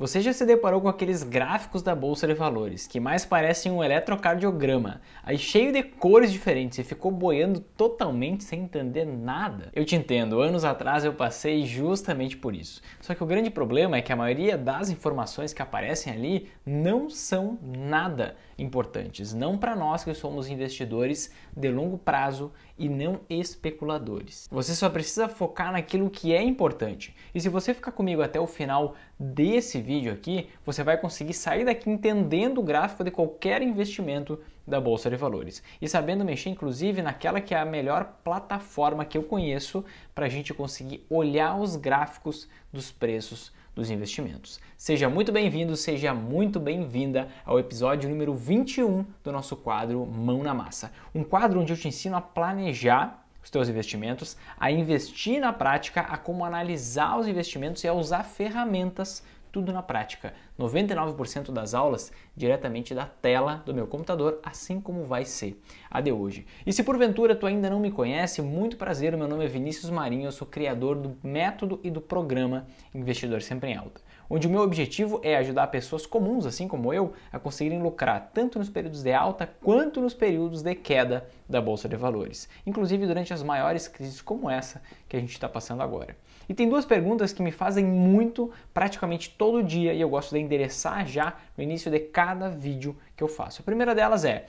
Você já se deparou com aqueles gráficos da bolsa de valores que mais parecem um eletrocardiograma, aí cheio de cores diferentes e ficou boiando totalmente sem entender nada? Eu te entendo, anos atrás eu passei justamente por isso. Só que o grande problema é que a maioria das informações que aparecem ali não são nada importantes, não para nós que somos investidores de longo prazo e não especuladores. Você só precisa focar naquilo que é importante. E se você ficar comigo até o final desse vídeo aqui, você vai conseguir sair daqui entendendo o gráfico de qualquer investimento da bolsa de valores e sabendo mexer inclusive naquela que é a melhor plataforma que eu conheço para a gente conseguir olhar os gráficos dos preços dos investimentos. Seja muito bem-vindo, seja muito bem-vinda ao episódio número 21 do nosso quadro Mão na Massa. Um quadro onde eu te ensino a planejar os teus investimentos, a investir na prática, a como analisar os investimentos e a usar ferramentas tudo na prática. 99% das aulas diretamente da tela do meu computador, assim como vai ser a de hoje. E se porventura tu ainda não me conhece, muito prazer, meu nome é Vinícius Marinho, eu sou criador do método e do programa Investidor Sempre em Alta onde o meu objetivo é ajudar pessoas comuns, assim como eu, a conseguirem lucrar tanto nos períodos de alta quanto nos períodos de queda da bolsa de valores, inclusive durante as maiores crises como essa que a gente está passando agora. E tem duas perguntas que me fazem muito praticamente todo dia e eu gosto de endereçar já no início de cada vídeo que eu faço. A primeira delas é: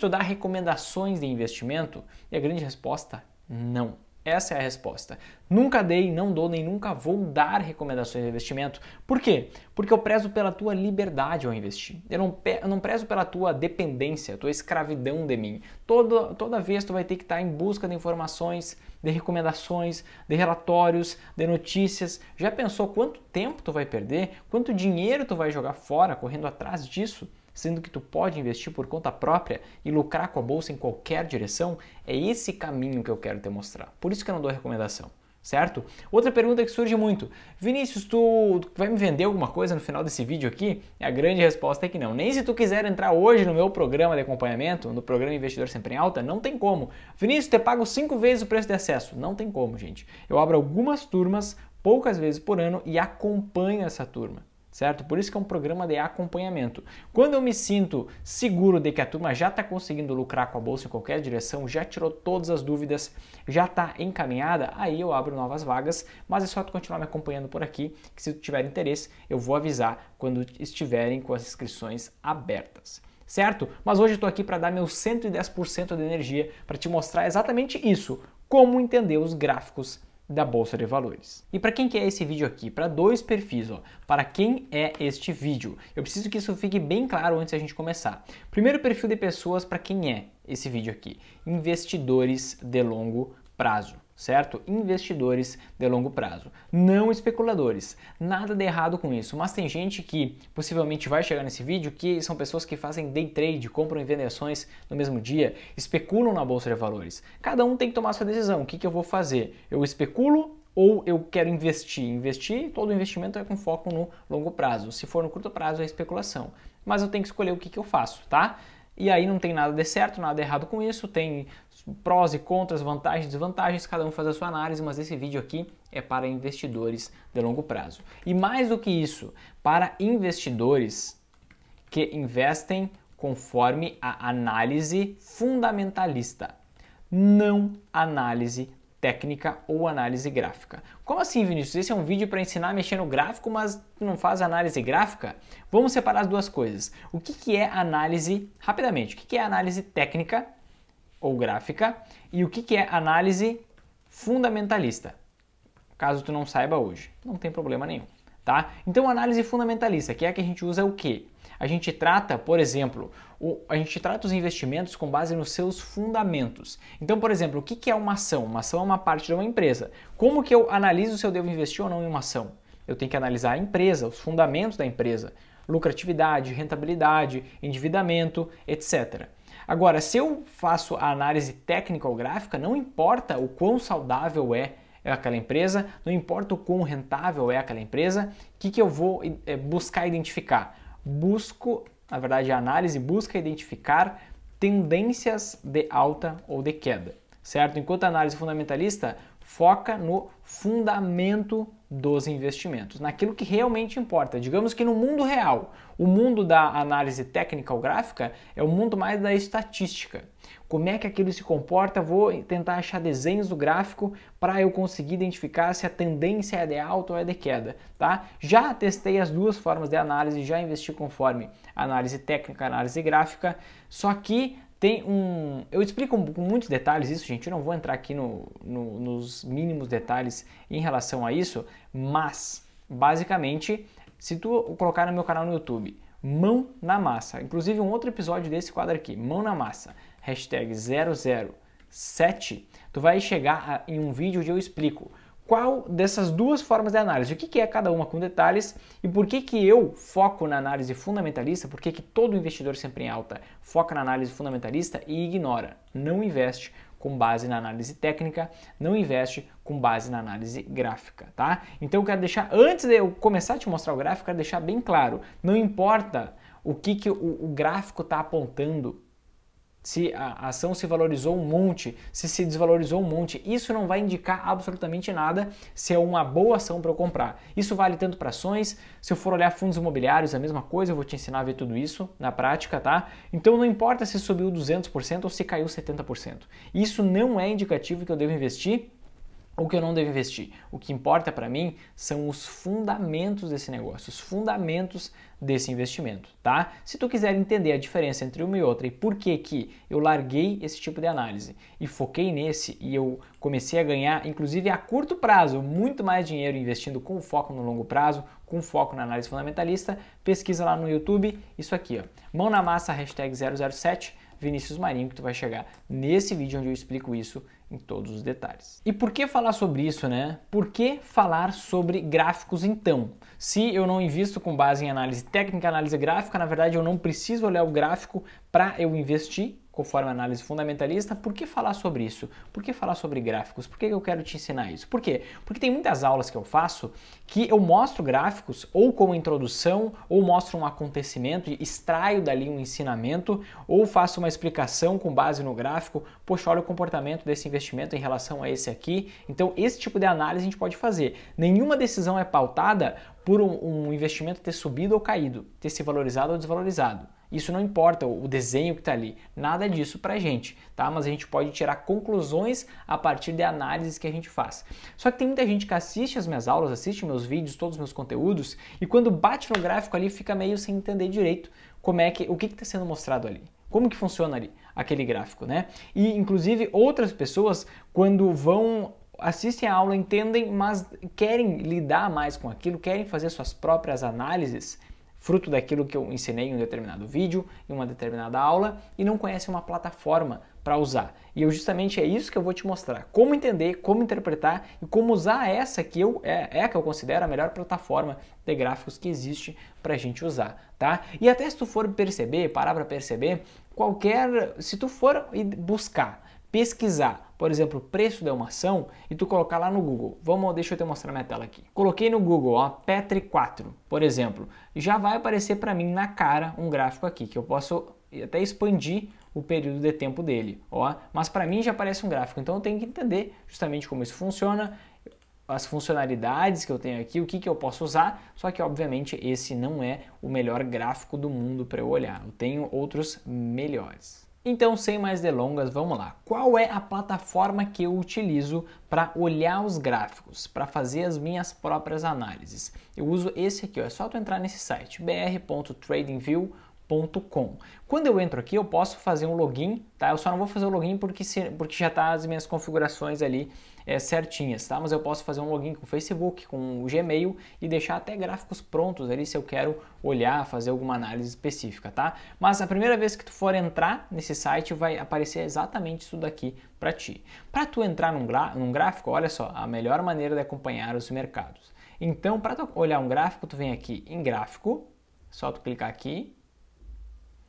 tu dá recomendações de investimento? E a grande resposta: não. Essa é a resposta. Nunca dei, não dou nem nunca vou dar recomendações de investimento. Por quê? Porque eu prezo pela tua liberdade ao investir. Eu não, eu não prezo pela tua dependência, tua escravidão de mim. Toda, toda vez tu vai ter que estar em busca de informações, de recomendações, de relatórios, de notícias. Já pensou quanto tempo tu vai perder? Quanto dinheiro tu vai jogar fora correndo atrás disso? Sendo que tu pode investir por conta própria e lucrar com a bolsa em qualquer direção, é esse caminho que eu quero te mostrar. Por isso que eu não dou recomendação certo? Outra pergunta que surge muito: Vinícius, tu vai me vender alguma coisa no final desse vídeo aqui? A grande resposta é que não. Nem se tu quiser entrar hoje no meu programa de acompanhamento, no programa Investidor Sempre em Alta, não tem como. Vinícius, te pago cinco vezes o preço de acesso. Não tem como, gente. Eu abro algumas turmas, poucas vezes por ano, e acompanho essa turma certo? Por isso que é um programa de acompanhamento. Quando eu me sinto seguro de que a turma já está conseguindo lucrar com a bolsa em qualquer direção, já tirou todas as dúvidas, já está encaminhada, aí eu abro novas vagas, mas é só tu continuar me acompanhando por aqui, que se tu tiver interesse, eu vou avisar quando estiverem com as inscrições abertas certo? Mas hoje eu estou aqui para dar meu 110% de energia para te mostrar exatamente isso, como entender os gráficos da Bolsa de Valores. E para quem que é esse vídeo aqui? Para dois perfis, ó. Para quem é este vídeo? Eu preciso que isso fique bem claro antes da gente começar. Primeiro perfil de pessoas para quem é esse vídeo aqui? Investidores de longo prazo certo? Investidores de longo prazo, não especuladores. Nada de errado com isso, mas tem gente que possivelmente vai chegar nesse vídeo que são pessoas que fazem day trade, compram e vendem ações no mesmo dia, especulam na bolsa de valores. Cada um tem que tomar sua decisão. O que, que eu vou fazer? Eu especulo ou eu quero investir? Investir, todo investimento é com foco no longo prazo. Se for no curto prazo, é especulação. Mas eu tenho que escolher o que, que eu faço, tá? E aí não tem nada de certo, nada de errado com isso, tem prós e contras, vantagens e desvantagens, cada um faz a sua análise, mas esse vídeo aqui é para investidores de longo prazo. E mais do que isso, para investidores que investem conforme a análise fundamentalista, não análise técnica ou análise gráfica. Como assim, Vinícius? Esse é um vídeo para ensinar a mexer no gráfico, mas não faz análise gráfica? Vamos separar as duas coisas. O que, que é análise, rapidamente, o que, que é análise técnica ou gráfica e o que, que é análise fundamentalista? Caso tu não saiba hoje, não tem problema nenhum, tá? Então, análise fundamentalista, que é a que a gente usa o quê? A gente trata, por exemplo, o, a gente trata os investimentos com base nos seus fundamentos. Então, por exemplo, o que, que é uma ação? Uma ação é uma parte de uma empresa. Como que eu analiso se eu devo investir ou não em uma ação? Eu tenho que analisar a empresa, os fundamentos da empresa, lucratividade, rentabilidade, endividamento, etc. Agora, se eu faço a análise técnica ou gráfica, não importa o quão saudável é aquela empresa, não importa o quão rentável é aquela empresa, o que, que eu vou é, buscar identificar? busco, na verdade, a análise busca identificar tendências de alta ou de queda, certo? Enquanto a análise fundamentalista foca no fundamento dos investimentos, naquilo que realmente importa. Digamos que no mundo real, o mundo da análise técnica ou gráfica é o mundo mais da estatística. Como é que aquilo se comporta? Vou tentar achar desenhos do gráfico para eu conseguir identificar se a tendência é de alta ou é de queda, tá? Já testei as duas formas de análise, já investi conforme análise técnica, análise gráfica, só que tem um. Eu explico com muitos detalhes isso, gente. Eu não vou entrar aqui no, no, nos mínimos detalhes em relação a isso, mas basicamente, se tu colocar no meu canal no YouTube, mão na massa, inclusive um outro episódio desse quadro aqui, mão na massa, hashtag 007, tu vai chegar a, em um vídeo onde eu explico qual dessas duas formas de análise, o que, é cada uma com detalhes? E por que, que eu foco na análise fundamentalista, por que, que todo investidor sempre em alta foca na análise fundamentalista e ignora, não investe com base na análise técnica, não investe com base na análise gráfica, tá? Então eu quero deixar, antes de eu começar a te mostrar o gráfico, eu quero deixar bem claro, não importa o que, que o, o gráfico está apontando se a ação se valorizou um monte, se se desvalorizou um monte, isso não vai indicar absolutamente nada se é uma boa ação para eu comprar. Isso vale tanto para ações, se eu for olhar fundos imobiliários, a mesma coisa, eu vou te ensinar a ver tudo isso na prática, tá? Então não importa se subiu 200% ou se caiu 70%. Isso não é indicativo que eu devo investir o que eu não devo investir. O que importa para mim são os fundamentos desse negócio, os fundamentos desse investimento, tá? Se tu quiser entender a diferença entre uma e outra e por que que eu larguei esse tipo de análise e foquei nesse e eu comecei a ganhar, inclusive a curto prazo, muito mais dinheiro investindo com foco no longo prazo, com foco na análise fundamentalista, pesquisa lá no YouTube, isso aqui, ó, mão na massa, hashtag 007, Vinícius Marinho, que tu vai chegar nesse vídeo onde eu explico isso em todos os detalhes. E por que falar sobre isso, né? Por que falar sobre gráficos então? Se eu não invisto com base em análise técnica, análise gráfica, na verdade eu não preciso olhar o gráfico para eu investir conforme a análise fundamentalista, por que falar sobre isso? Por que falar sobre gráficos? Por que eu quero te ensinar isso? Por quê? Porque tem muitas aulas que eu faço que eu mostro gráficos ou como introdução, ou mostro um acontecimento, extraio dali um ensinamento, ou faço uma explicação com base no gráfico, poxa, olha o comportamento desse investimento em relação a esse aqui. Então, esse tipo de análise a gente pode fazer. Nenhuma decisão é pautada por um, um investimento ter subido ou caído, ter se valorizado ou desvalorizado. Isso não importa o desenho que está ali, nada disso para a gente, tá? Mas a gente pode tirar conclusões a partir de análises que a gente faz. Só que tem muita gente que assiste as minhas aulas, assiste meus vídeos, todos os meus conteúdos e quando bate no gráfico ali fica meio sem entender direito como é que o que está sendo mostrado ali. Como que funciona ali aquele gráfico, né? E inclusive outras pessoas quando vão assistem a aula entendem, mas querem lidar mais com aquilo, querem fazer suas próprias análises fruto daquilo que eu ensinei em um determinado vídeo, em uma determinada aula, e não conhece uma plataforma para usar. E eu justamente é isso que eu vou te mostrar, como entender, como interpretar e como usar essa que eu é, é que eu considero a melhor plataforma de gráficos que existe para a gente usar, tá? E até se tu for perceber, parar para perceber, qualquer, se tu for buscar pesquisar, por exemplo, o preço de uma ação e tu colocar lá no Google. Vamos, deixa eu te mostrar minha tela aqui. Coloquei no Google, ó, Petri 4, por exemplo, já vai aparecer para mim na cara um gráfico aqui que eu posso até expandir o período de tempo dele, ó, mas para mim já aparece um gráfico, então eu tenho que entender justamente como isso funciona, as funcionalidades que eu tenho aqui, o que, que eu posso usar, só que obviamente esse não é o melhor gráfico do mundo para eu olhar, eu tenho outros melhores. Então, sem mais delongas, vamos lá. Qual é a plataforma que eu utilizo para olhar os gráficos, para fazer as minhas próprias análises? Eu uso esse aqui, ó. é só tu entrar nesse site, br.tradingview.com. Quando eu entro aqui, eu posso fazer um login, tá? Eu só não vou fazer o login porque, se, porque já está as minhas configurações ali é, certinhas, tá? Mas eu posso fazer um login com o Facebook, com o Gmail e deixar até gráficos prontos ali se eu quero olhar, fazer alguma análise específica, tá? Mas a primeira vez que tu for entrar nesse site vai aparecer exatamente isso daqui para ti. Para tu entrar num, num gráfico, olha só, a melhor maneira de acompanhar os mercados. Então, para tu olhar um gráfico, tu vem aqui em gráfico, só tu clicar aqui,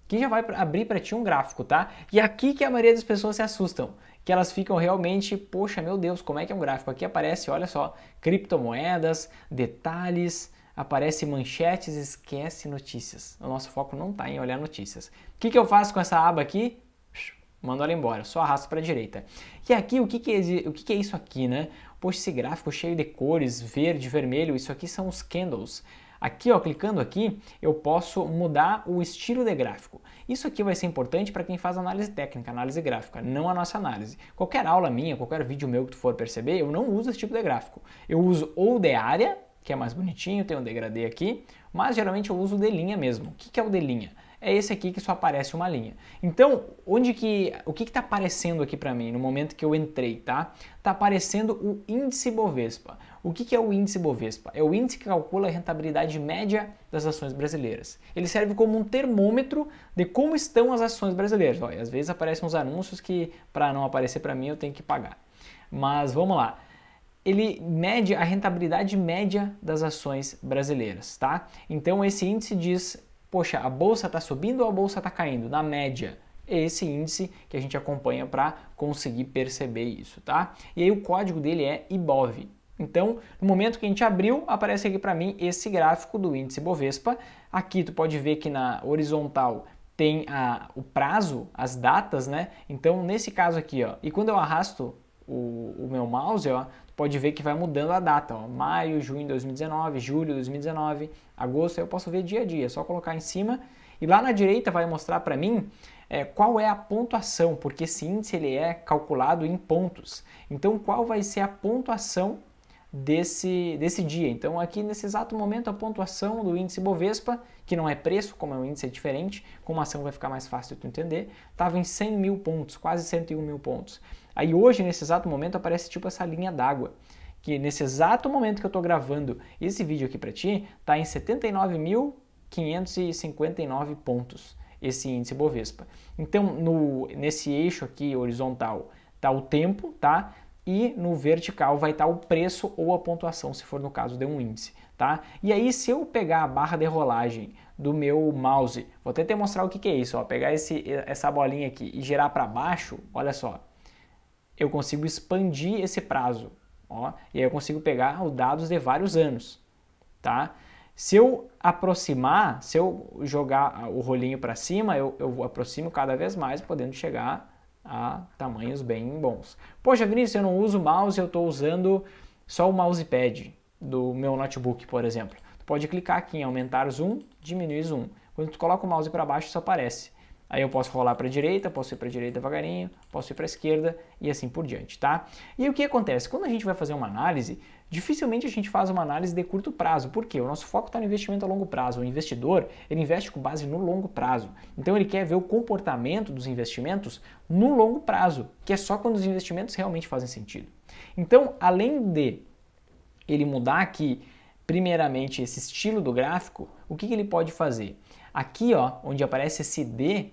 que já vai abrir para ti um gráfico, tá? E aqui que a maioria das pessoas se assustam que elas ficam realmente, poxa, meu Deus, como é que é um gráfico? Aqui aparece, olha só, criptomoedas, detalhes, aparece manchetes, esquece notícias. O nosso foco não está em olhar notícias. O que, que eu faço com essa aba aqui? Mando ela embora, só arrasto para a direita. E aqui, o que, que, é, o que, que é isso aqui, né? poxa, esse gráfico cheio de cores, verde, vermelho, isso aqui são os candles. Aqui, ó, clicando aqui, eu posso mudar o estilo de gráfico. Isso aqui vai ser importante para quem faz análise técnica, análise gráfica, não a nossa análise. Qualquer aula minha, qualquer vídeo meu que tu for perceber, eu não uso esse tipo de gráfico. Eu uso ou de área, que é mais bonitinho, tem um degradê aqui, mas geralmente eu uso de linha mesmo. O que é o de linha? é esse aqui que só aparece uma linha. Então, onde que o que está aparecendo aqui para mim no momento que eu entrei, tá? Está aparecendo o índice Bovespa. O que, é o índice Bovespa? É o índice que calcula a rentabilidade média das ações brasileiras. Ele serve como um termômetro de como estão as ações brasileiras. Olha, às vezes aparecem uns anúncios que para não aparecer para mim eu tenho que pagar. Mas vamos lá ele mede a rentabilidade média das ações brasileiras, tá? Então esse índice diz poxa, a bolsa está subindo ou a bolsa está caindo? Na média. É esse índice que a gente acompanha para conseguir perceber isso, tá? E aí o código dele é IBOV. Então, no momento que a gente abriu, aparece aqui para mim esse gráfico do índice Bovespa. Aqui tu pode ver que na horizontal tem a, o prazo, as datas, né? Então, nesse caso aqui, ó, e quando eu arrasto o, o meu mouse, ó, pode ver que vai mudando a data, ó, maio, junho de 2019, julho de 2019, agosto, eu posso ver dia a dia, é só colocar em cima e lá na direita vai mostrar para mim é, qual é a pontuação, porque esse índice ele é calculado em pontos. Então, qual vai ser a pontuação desse, desse dia? Então, aqui nesse exato momento, a pontuação do índice Bovespa, que não é preço, como é um índice é diferente, com uma ação vai ficar mais fácil de tu entender, estava em 100 mil pontos, quase 101 mil pontos. Aí hoje, nesse exato momento, aparece tipo essa linha d'água, que nesse exato momento que eu estou gravando esse vídeo aqui para ti, está em 79.559 pontos esse índice Bovespa. Então, no, nesse eixo aqui horizontal está o tempo, tá? E no vertical vai estar o preço ou a pontuação, se for no caso de um índice, tá? E aí, se eu pegar a barra de rolagem do meu mouse, vou até te mostrar o que, que é isso, ó, pegar esse, essa bolinha aqui e girar para baixo, olha só, eu consigo expandir esse prazo. Ó, e aí eu consigo pegar os dados de vários anos. Tá? Se eu aproximar, se eu jogar o rolinho para cima, eu, eu aproximo cada vez mais, podendo chegar a tamanhos bem bons. Poxa, Vinícius, eu não uso mouse, eu estou usando só o mousepad do meu notebook, por exemplo. Tu pode clicar aqui em aumentar zoom, diminuir zoom. Quando tu coloca o mouse para baixo, isso aparece. Aí eu posso rolar para a direita, posso ir para a direita devagarinho, posso ir para a esquerda e assim por diante, tá? E o que acontece? Quando a gente vai fazer uma análise, dificilmente a gente faz uma análise de curto prazo. Por quê? O nosso foco está no investimento a longo prazo. O investidor, ele investe com base no longo prazo. Então ele quer ver o comportamento dos investimentos no longo prazo, que é só quando os investimentos realmente fazem sentido. Então, além de ele mudar aqui, primeiramente, esse estilo do gráfico, o que, que ele pode fazer? Aqui, ó, onde aparece esse D,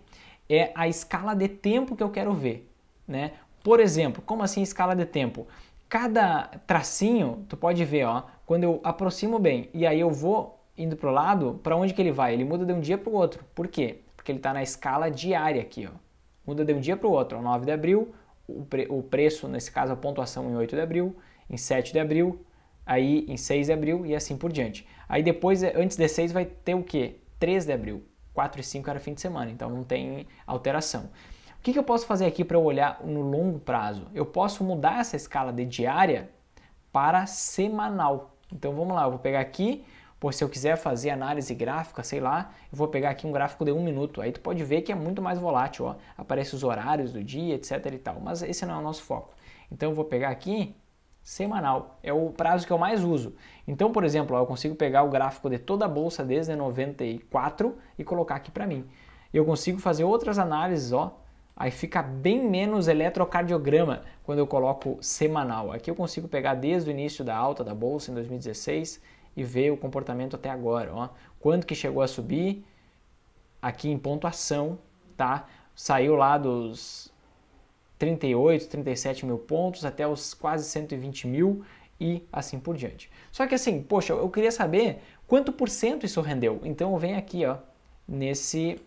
é a escala de tempo que eu quero ver, né? Por exemplo, como assim escala de tempo? Cada tracinho, tu pode ver, ó, quando eu aproximo bem e aí eu vou indo pro lado, para onde que ele vai? Ele muda de um dia para o outro. Por quê? Porque ele está na escala diária aqui, ó. Muda de um dia para o outro. 9 de abril, o, pre o preço, nesse caso a pontuação em 8 de abril, em 7 de abril, aí em 6 de abril e assim por diante. Aí depois, antes de 6, vai ter o quê? 3 de abril. 4 e 5 era fim de semana, então não tem alteração. Que, que eu posso fazer aqui para eu olhar no longo prazo? Eu posso mudar essa escala de diária para semanal. Então vamos lá, eu vou pegar aqui, por se eu quiser fazer análise gráfica, sei lá, eu vou pegar aqui um gráfico de um minuto. Aí tu pode ver que é muito mais volátil, ó. aparece os horários do dia, etc e tal. Mas esse não é o nosso foco. Então eu vou pegar aqui semanal. É o prazo que eu mais uso. Então, por exemplo, eu consigo pegar o gráfico de toda a bolsa desde 94 e colocar aqui para mim. Eu consigo fazer outras análises, ó. Aí fica bem menos eletrocardiograma quando eu coloco semanal. Aqui eu consigo pegar desde o início da alta da bolsa em 2016 e ver o comportamento até agora, ó. Quanto que chegou a subir aqui em pontuação, tá? Saiu lá dos 38, 37 mil pontos até os quase 120 mil e assim por diante. Só que assim, poxa, eu queria saber quanto por cento isso rendeu. Então eu venho aqui, ó, nesse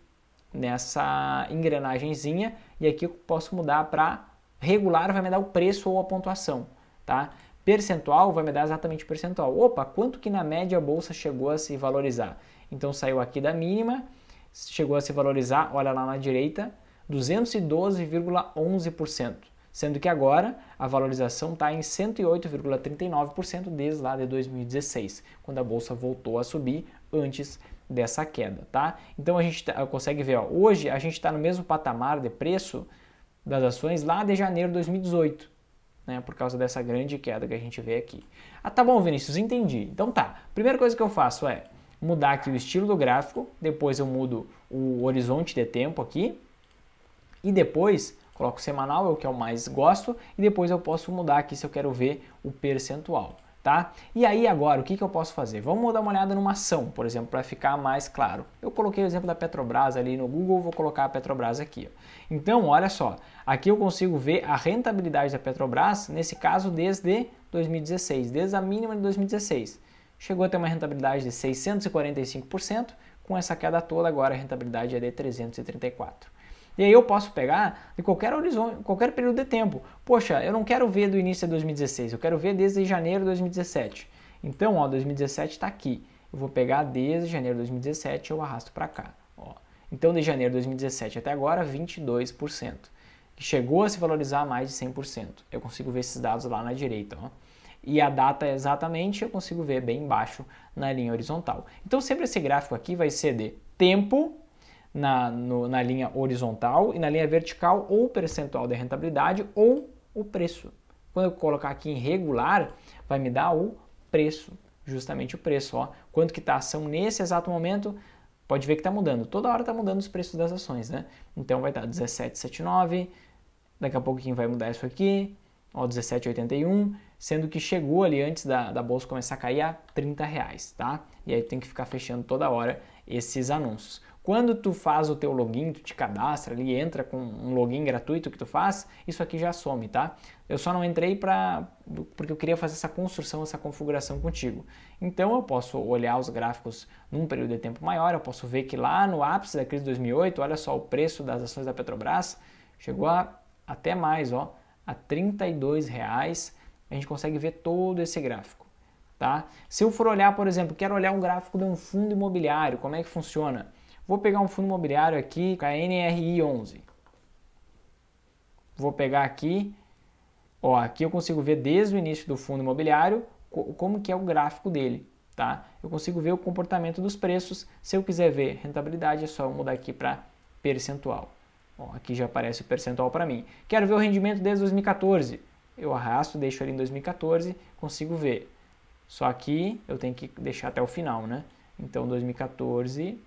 nessa engrenagemzinha e aqui eu posso mudar para regular vai me dar o preço ou a pontuação, tá? Percentual vai me dar exatamente o percentual. Opa, quanto que na média a bolsa chegou a se valorizar? Então saiu aqui da mínima, chegou a se valorizar, olha lá na direita, 212,11%. sendo que agora a valorização está em 108,39% desde lá de 2016, quando a bolsa voltou a subir antes dessa queda, tá? Então a gente tá, consegue ver, ó, hoje a gente está no mesmo patamar de preço das ações lá de janeiro de 2018, né, por causa dessa grande queda que a gente vê aqui. Ah, tá bom, Vinícius, entendi. Então tá, primeira coisa que eu faço é mudar aqui o estilo do gráfico, depois eu mudo o horizonte de tempo aqui, e depois coloco semanal, é o que eu mais gosto, e depois eu posso mudar aqui se eu quero ver o percentual tá? E aí agora, o que, que eu posso fazer? Vamos dar uma olhada numa ação, por exemplo, para ficar mais claro. Eu coloquei o exemplo da Petrobras ali no Google, vou colocar a Petrobras aqui. Então, olha só, aqui eu consigo ver a rentabilidade da Petrobras, nesse caso desde 2016, desde a mínima de 2016. Chegou a ter uma rentabilidade de 645%, com essa queda toda agora a rentabilidade é de 334%. E aí eu posso pegar de qualquer horizonte, qualquer período de tempo. Poxa, eu não quero ver do início de 2016, eu quero ver desde janeiro de 2017. Então, ó, 2017 está aqui. Eu vou pegar desde janeiro de 2017 e eu arrasto para cá. Ó. Então, de janeiro de 2017 até agora, 22%. Que chegou a se valorizar mais de 100%. Eu consigo ver esses dados lá na direita. Ó. E a data exatamente eu consigo ver bem embaixo na linha horizontal. Então, sempre esse gráfico aqui vai ser de tempo na, no, na linha horizontal e na linha vertical ou o percentual de rentabilidade ou o preço. Quando eu colocar aqui em regular, vai me dar o preço, justamente o preço. Ó. Quanto que está a ação nesse exato momento, pode ver que está mudando. Toda hora está mudando os preços das ações, né? Então vai estar 17,79, daqui a pouquinho vai mudar isso aqui, ó, 17,81, sendo que chegou ali antes da, da bolsa começar a cair a 30 reais, tá? E aí tem que ficar fechando toda hora esses anúncios. Quando tu faz o teu login, tu te cadastra ali, entra com um login gratuito que tu faz, isso aqui já some, tá? Eu só não entrei para porque eu queria fazer essa construção, essa configuração contigo. Então eu posso olhar os gráficos num período de tempo maior, eu posso ver que lá no ápice da crise de 2008, olha só o preço das ações da Petrobras chegou a até mais, ó, a 32 reais. A gente consegue ver todo esse gráfico. Tá? Se eu for olhar, por exemplo, quero olhar um gráfico de um fundo imobiliário, como é que funciona? Vou pegar um fundo imobiliário aqui, com a NRI 11. Vou pegar aqui, ó, aqui eu consigo ver desde o início do fundo imobiliário como que é o gráfico dele, tá? Eu consigo ver o comportamento dos preços. Se eu quiser ver rentabilidade, é só mudar aqui para percentual. Ó, aqui já aparece o percentual para mim. Quero ver o rendimento desde 2014. Eu arrasto, deixo ali em 2014, consigo ver. Só aqui eu tenho que deixar até o final, né? Então 2014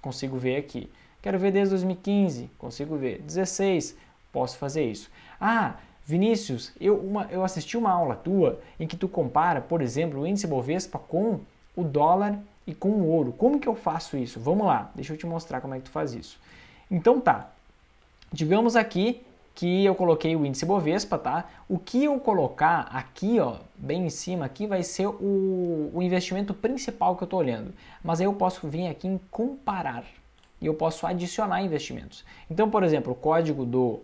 consigo ver aqui. Quero ver desde 2015, consigo ver. 16, posso fazer isso. Ah, Vinícius, eu, uma, eu assisti uma aula tua em que tu compara, por exemplo, o índice Bovespa com o dólar e com o ouro. Como que eu faço isso? Vamos lá, deixa eu te mostrar como é que tu faz isso. Então tá, digamos aqui que eu coloquei o índice Bovespa, tá? O que eu colocar aqui, ó, bem em cima aqui, vai ser o, o investimento principal que eu estou olhando. Mas aí eu posso vir aqui em comparar e eu posso adicionar investimentos. Então, por exemplo, o código do,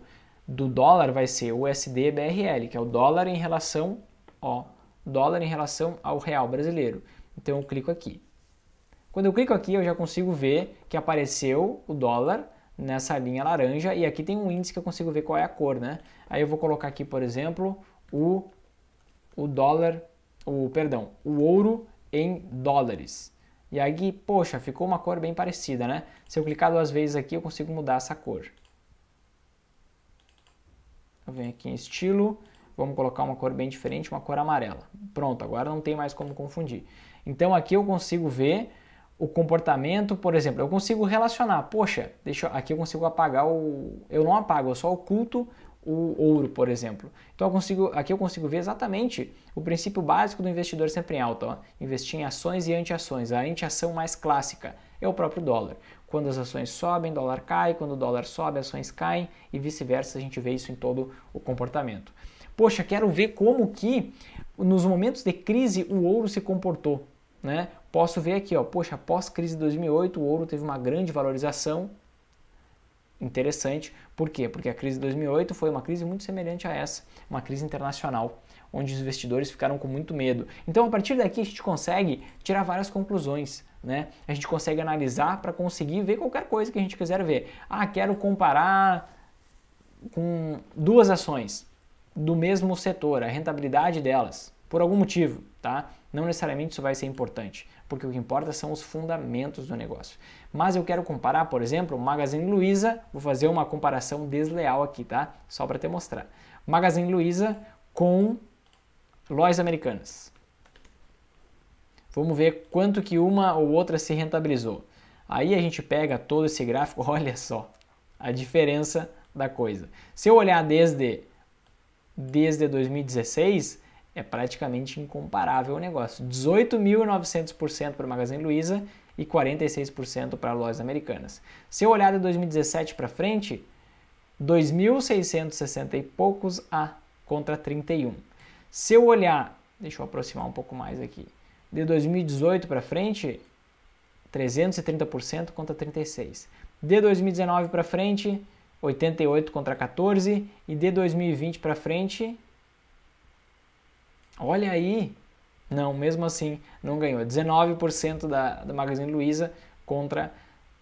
do dólar vai ser USD-BRL, que é o dólar em relação, ó, dólar em relação ao real brasileiro. Então eu clico aqui. Quando eu clico aqui, eu já consigo ver que apareceu o dólar nessa linha laranja e aqui tem um índice que eu consigo ver qual é a cor, né? Aí eu vou colocar aqui, por exemplo, o, o dólar, o perdão, o ouro em dólares. E aí, poxa, ficou uma cor bem parecida, né? Se eu clicar duas vezes aqui, eu consigo mudar essa cor. Eu venho aqui em estilo, vamos colocar uma cor bem diferente, uma cor amarela. Pronto, agora não tem mais como confundir. Então aqui eu consigo ver o comportamento, por exemplo, eu consigo relacionar, poxa, deixa, aqui eu consigo apagar o, eu não apago, eu só oculto o ouro, por exemplo. Então eu consigo, aqui eu consigo ver exatamente o princípio básico do investidor sempre em alta, ó, investir em ações e anti-ações. A anti-ação mais clássica é o próprio dólar. Quando as ações sobem, dólar cai, quando o dólar sobe, ações caem e vice-versa, a gente vê isso em todo o comportamento. Poxa, quero ver como que nos momentos de crise o ouro se comportou, né? Posso ver aqui, ó, poxa, após crise de 2008, o ouro teve uma grande valorização. Interessante. Por quê? Porque a crise de 2008 foi uma crise muito semelhante a essa, uma crise internacional, onde os investidores ficaram com muito medo. Então, a partir daqui, a gente consegue tirar várias conclusões. Né? A gente consegue analisar para conseguir ver qualquer coisa que a gente quiser ver. Ah, quero comparar com duas ações. do mesmo setor, a rentabilidade delas, por algum motivo, tá? Não necessariamente isso vai ser importante, porque o que importa são os fundamentos do negócio. Mas eu quero comparar, por exemplo, Magazine Luiza, vou fazer uma comparação desleal aqui, tá? Só para te mostrar. Magazine Luiza com lojas americanas. Vamos ver quanto que uma ou outra se rentabilizou. Aí a gente pega todo esse gráfico, olha só a diferença da coisa. Se eu olhar desde, desde 2016, é praticamente incomparável o negócio. 18.900% para o Magazine Luiza e 46% para lojas americanas. Se eu olhar de 2017 para frente, 2.660 e poucos a contra 31. Se eu olhar, deixa eu aproximar um pouco mais aqui, de 2018 para frente, 330% contra 36. De 2019 para frente, 88 contra 14 e de 2020 para frente, Olha aí! Não, mesmo assim não ganhou. 19% da, da Magazine Luiza contra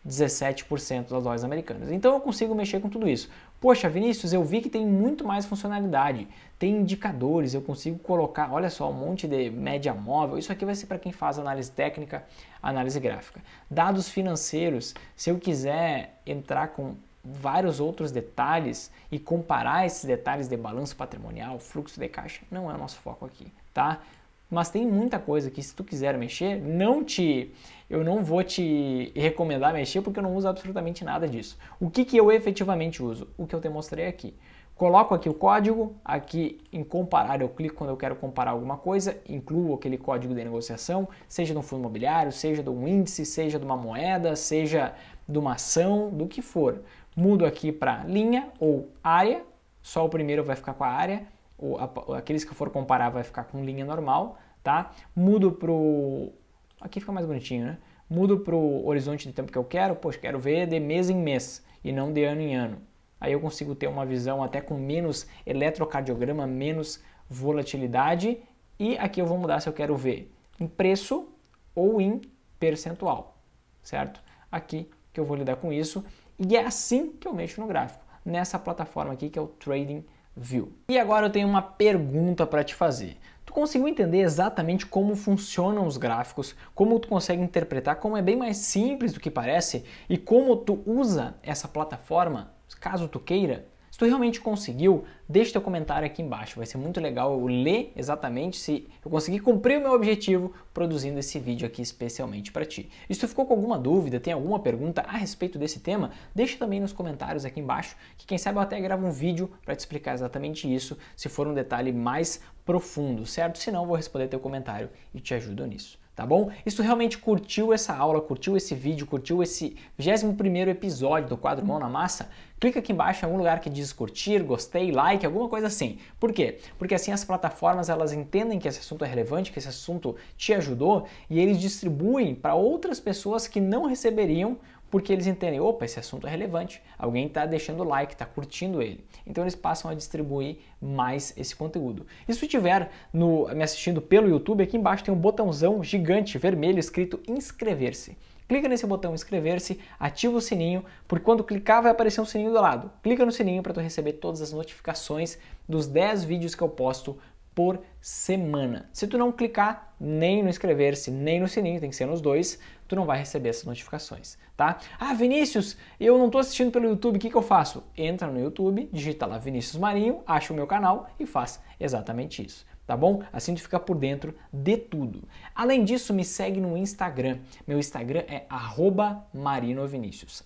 17% das lojas americanas. Então eu consigo mexer com tudo isso. Poxa, Vinícius, eu vi que tem muito mais funcionalidade. Tem indicadores, eu consigo colocar, olha só, um monte de média móvel. Isso aqui vai ser para quem faz análise técnica, análise gráfica. Dados financeiros, se eu quiser entrar com vários outros detalhes e comparar esses detalhes de balanço patrimonial, fluxo de caixa, não é o nosso foco aqui, tá? Mas tem muita coisa que se tu quiser mexer, não te eu não vou te recomendar mexer porque eu não uso absolutamente nada disso. O que, que eu efetivamente uso? O que eu te mostrei aqui. Coloco aqui o código, aqui em comparar eu clico quando eu quero comparar alguma coisa, incluo aquele código de negociação, seja de um fundo imobiliário, seja de um índice, seja de uma moeda, seja de uma ação, do que for mudo aqui para linha ou área, só o primeiro vai ficar com a área, ou aqueles que eu for comparar vai ficar com linha normal, tá? Mudo pro aqui fica mais bonitinho, né? Mudo pro horizonte de tempo que eu quero, poxa, quero ver de mês em mês e não de ano em ano. Aí eu consigo ter uma visão até com menos eletrocardiograma, menos volatilidade e aqui eu vou mudar se eu quero ver em preço ou em percentual, certo? Aqui que eu vou lidar com isso e é assim que eu mexo no gráfico, nessa plataforma aqui que é o Trading View. E agora eu tenho uma pergunta para te fazer. Tu conseguiu entender exatamente como funcionam os gráficos, como tu consegue interpretar, como é bem mais simples do que parece e como tu usa essa plataforma, caso tu queira? Se tu realmente conseguiu, deixa teu comentário aqui embaixo. Vai ser muito legal eu ler exatamente se eu consegui cumprir o meu objetivo produzindo esse vídeo aqui especialmente para ti. E se tu ficou com alguma dúvida, tem alguma pergunta a respeito desse tema, deixa também nos comentários aqui embaixo, que quem sabe eu até gravo um vídeo para te explicar exatamente isso, se for um detalhe mais profundo, certo? Se não, vou responder teu comentário e te ajudo nisso tá bom? E se tu realmente curtiu essa aula, curtiu esse vídeo, curtiu esse 21º episódio do quadro Mão na Massa, clica aqui embaixo em algum lugar que diz curtir, gostei, like, alguma coisa assim. Por quê? Porque assim as plataformas elas entendem que esse assunto é relevante, que esse assunto te ajudou e eles distribuem para outras pessoas que não receberiam porque eles entendem, opa, esse assunto é relevante, alguém está deixando like, está curtindo ele. Então eles passam a distribuir mais esse conteúdo. E se estiver no, me assistindo pelo YouTube, aqui embaixo tem um botãozão gigante vermelho escrito inscrever-se. Clica nesse botão inscrever-se, ativa o sininho, porque quando clicar vai aparecer um sininho do lado. Clica no sininho para tu receber todas as notificações dos 10 vídeos que eu posto por semana. Se tu não clicar nem no inscrever-se, nem no sininho, tem que ser nos dois, tu não vai receber essas notificações, tá? Ah, Vinícius, eu não estou assistindo pelo YouTube, o que, que eu faço? Entra no YouTube, digita lá Vinícius Marinho, acha o meu canal e faz exatamente isso tá bom? Assim tu fica por dentro de tudo. Além disso, me segue no Instagram. Meu Instagram é @marinovinicius.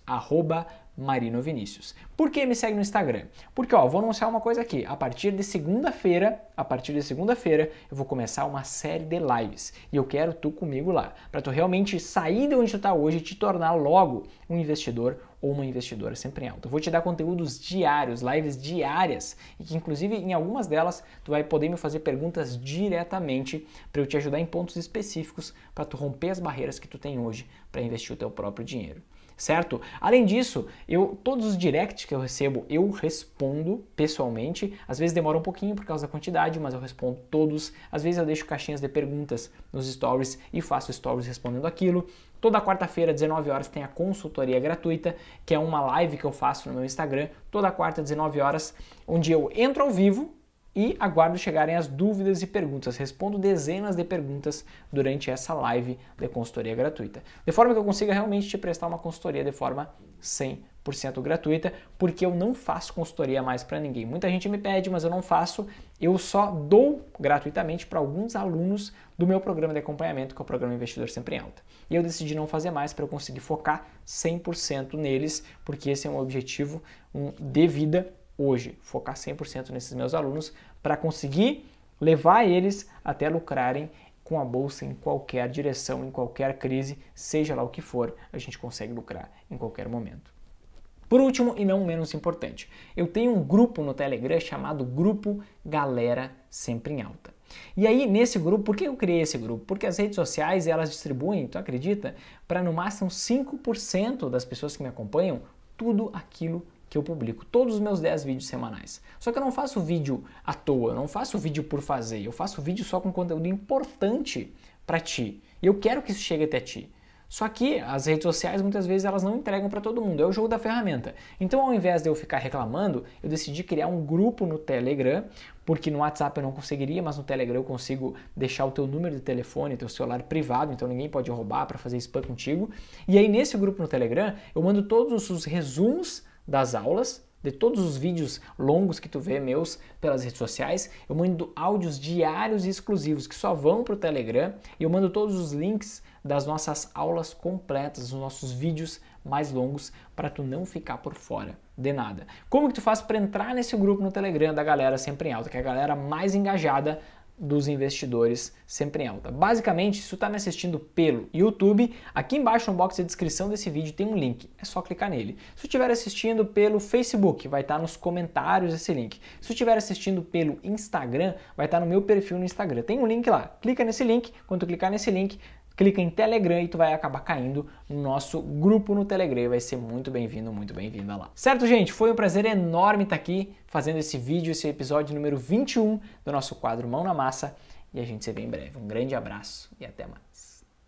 Marino Vinícius. Por que me segue no Instagram? Porque, ó, vou anunciar uma coisa aqui. A partir de segunda-feira, a partir de segunda-feira, eu vou começar uma série de lives. E eu quero tu comigo lá. Para tu realmente sair de onde tu tá hoje e te tornar logo um investidor ou uma investidora sempre em alta. Eu vou te dar conteúdos diários, lives diárias, e que inclusive em algumas delas tu vai poder me fazer perguntas diretamente para eu te ajudar em pontos específicos para tu romper as barreiras que tu tem hoje para investir o teu próprio dinheiro certo? Além disso, eu todos os directs que eu recebo, eu respondo pessoalmente. Às vezes demora um pouquinho por causa da quantidade, mas eu respondo todos. Às vezes eu deixo caixinhas de perguntas nos stories e faço stories respondendo aquilo. Toda quarta-feira, 19 horas, tem a consultoria gratuita, que é uma live que eu faço no meu Instagram, toda quarta, 19 horas, onde eu entro ao vivo e aguardo chegarem as dúvidas e perguntas. Respondo dezenas de perguntas durante essa live de consultoria gratuita, de forma que eu consiga realmente te prestar uma consultoria de forma 100% gratuita, porque eu não faço consultoria mais para ninguém. Muita gente me pede, mas eu não faço. Eu só dou gratuitamente para alguns alunos do meu programa de acompanhamento, que é o programa Investidor Sempre em Alta. E eu decidi não fazer mais para eu conseguir focar 100% neles, porque esse é um objetivo um, de vida hoje, focar 100% nesses meus alunos para conseguir levar eles até lucrarem com a bolsa em qualquer direção, em qualquer crise, seja lá o que for, a gente consegue lucrar em qualquer momento. Por último, e não menos importante, eu tenho um grupo no Telegram chamado Grupo Galera Sempre em Alta. E aí, nesse grupo, por que eu criei esse grupo? Porque as redes sociais, elas distribuem, tu acredita, para no máximo 5% das pessoas que me acompanham, tudo aquilo que eu publico, todos os meus 10 vídeos semanais. Só que eu não faço vídeo à toa, não faço vídeo por fazer, eu faço vídeo só com conteúdo importante para ti. E eu quero que isso chegue até ti. Só que as redes sociais muitas vezes elas não entregam para todo mundo, é o jogo da ferramenta. Então, ao invés de eu ficar reclamando, eu decidi criar um grupo no Telegram, porque no WhatsApp eu não conseguiria, mas no Telegram eu consigo deixar o teu número de telefone, teu celular privado, então ninguém pode roubar para fazer spam contigo. E aí nesse grupo no Telegram, eu mando todos os resumos das aulas, de todos os vídeos longos que tu vê meus pelas redes sociais, eu mando áudios diários e exclusivos que só vão para o Telegram e eu mando todos os links das nossas aulas completas, dos nossos vídeos mais longos para tu não ficar por fora de nada. Como que tu faz para entrar nesse grupo no Telegram da galera sempre em alta, que é a galera mais engajada dos investidores sempre em alta. Basicamente, se tu está me assistindo pelo YouTube, aqui embaixo no box de descrição desse vídeo tem um link, é só clicar nele. Se estiver assistindo pelo Facebook, vai estar tá nos comentários esse link. Se estiver assistindo pelo Instagram, vai estar tá no meu perfil no Instagram. Tem um link lá. Clica nesse link, quando clicar nesse link, clica em Telegram e tu vai acabar caindo no nosso grupo no Telegram. Vai ser muito bem-vindo, muito bem-vinda lá. Certo, gente? Foi um prazer enorme estar aqui fazendo esse vídeo, esse episódio número 21 do nosso quadro Mão na Massa. E a gente se vê em breve. Um grande abraço e até mais.